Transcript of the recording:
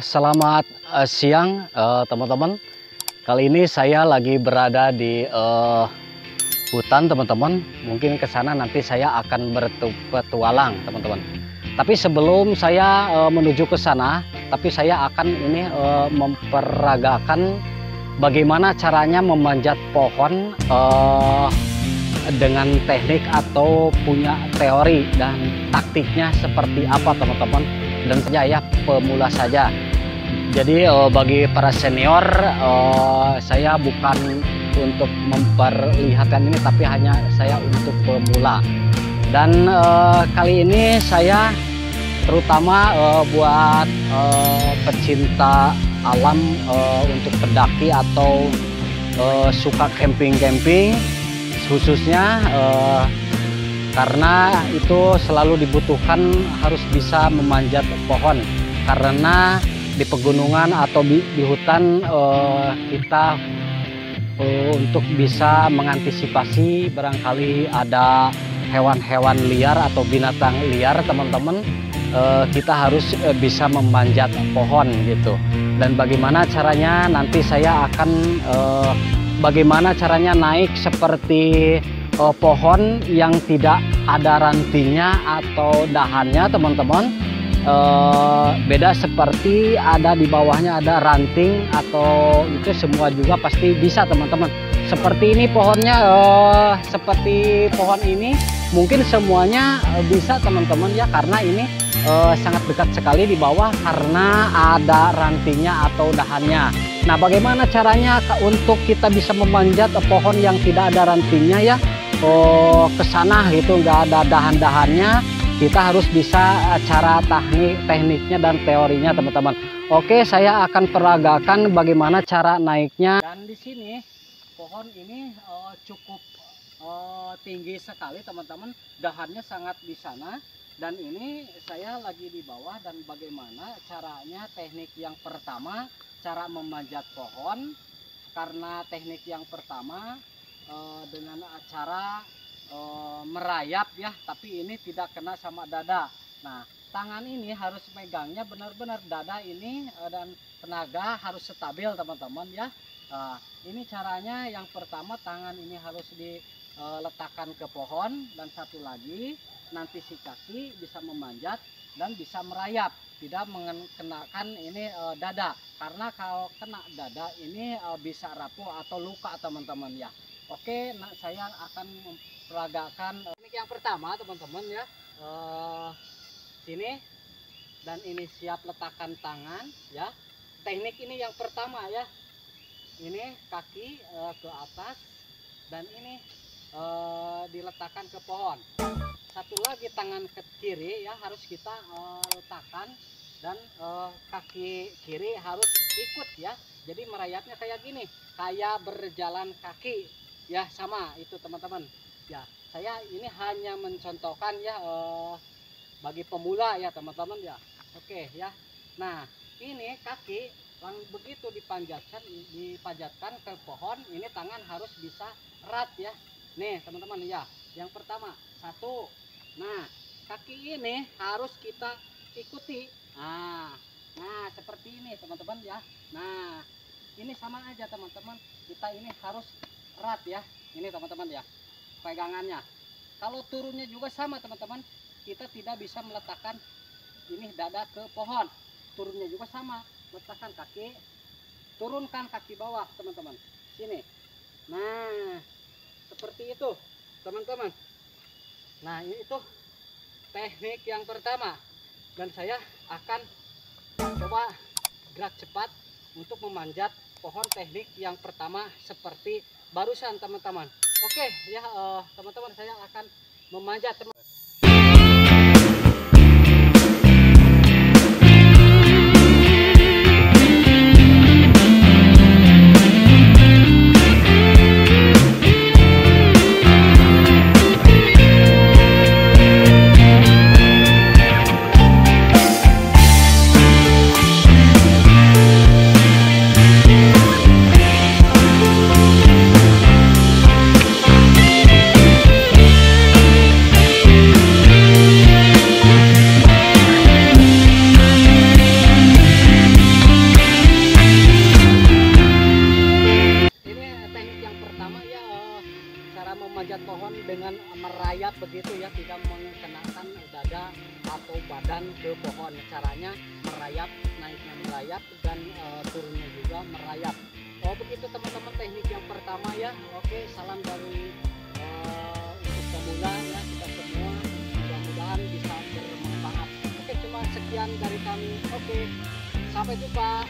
Selamat uh, siang uh, teman-teman. Kali ini saya lagi berada di uh, hutan teman-teman. Mungkin ke sana nanti saya akan berpetualang teman-teman. Tapi sebelum saya uh, menuju ke sana, tapi saya akan ini uh, memperagakan bagaimana caranya memanjat pohon uh, dengan teknik atau punya teori dan taktiknya seperti apa teman-teman dan saya ya pemula saja. Jadi uh, bagi para senior uh, saya bukan untuk memperlihatkan ini tapi hanya saya untuk pemula. Dan uh, kali ini saya terutama uh, buat uh, pecinta alam uh, untuk pendaki atau uh, suka camping-camping khususnya uh, karena itu selalu dibutuhkan harus bisa memanjat pohon. Karena di pegunungan atau di, di hutan uh, kita uh, untuk bisa mengantisipasi barangkali ada hewan-hewan liar atau binatang liar teman-teman uh, kita harus uh, bisa memanjat pohon gitu. Dan bagaimana caranya? Nanti saya akan uh, bagaimana caranya naik seperti uh, pohon yang tidak ada rantingnya atau dahannya teman-teman. Uh, beda seperti ada di bawahnya ada ranting atau itu semua juga pasti bisa teman-teman. Seperti ini pohonnya uh, seperti pohon ini mungkin semuanya bisa teman-teman ya. Karena ini uh, sangat dekat sekali di bawah karena ada rantingnya atau dahannya. Nah bagaimana caranya untuk kita bisa memanjat pohon yang tidak ada rantingnya ya oh, ke sana gitu nggak ada dahan-dahannya. Kita harus bisa eh, cara teknik tekniknya dan teorinya teman-teman. Oke saya akan peragakan bagaimana cara naiknya. Dan di sini pohon ini uh, cukup uh, tinggi sekali teman-teman. Dahannya sangat di sana. Dan ini saya lagi di bawah dan bagaimana caranya teknik yang pertama cara memanjat pohon. Karena teknik yang pertama uh, dengan acara uh, merayap ya tapi ini tidak kena sama dada. Nah tangan ini harus megangnya benar-benar dada ini uh, dan tenaga harus stabil teman-teman ya. Uh, ini caranya yang pertama tangan ini harus diletakkan ke pohon dan satu lagi nanti si kaki bisa memanjat dan bisa merayap tidak mengenakan ini dada karena kalau kena dada ini uh, bisa rapuh atau luka teman-teman ya Oke, nah saya akan memperagakan teknik yang pertama teman-teman ya. Uh, sini dan ini siap letakkan tangan ya. Teknik ini yang pertama ya. Ini kaki uh, ke atas dan ini uh, diletakkan ke pohon. Satu lagi tangan ke kiri ya harus kita uh, letakkan dan uh, kaki kiri harus ikut ya. Jadi merayapnya kayak gini, kayak berjalan kaki. Ya sama itu teman-teman. Ya saya ini hanya mencontohkan ya eh, bagi pemula ya teman-teman ya. Oke ya. Nah ini kaki yang begitu dipanjatkan dipanjatkan ke pohon ini tangan harus bisa erat ya. Nih teman-teman ya. Yang pertama satu. Nah kaki ini harus kita ikuti nah nah seperti ini teman-teman ya. Nah ini sama aja teman-teman. Kita ini harus erat ya. Ini teman-teman ya pegangannya. Kalau turunnya juga sama teman-teman kita tidak bisa meletakkan ini dada ke pohon. Turunnya juga sama letakkan kaki turunkan kaki bawah teman-teman. Sini. Nah seperti itu teman-teman. Nah itu teknik yang pertama dan saya akan coba gerak cepat untuk memanjat pohon teknik yang pertama seperti barusan teman-teman. Oke ya eh, teman-teman saya akan memanjat teman begitu ya tidak mengenakan dada atau badan ke pohon. Caranya merayap naiknya merayap dan e, turunnya juga merayap. Oh begitu teman-teman teknik yang pertama ya. Oke salam dari e, untuk pemula ya kita semua. Mudah-mudahan bisa bermanfaat. Oke cuma sekian dari kami. Oke sampai jumpa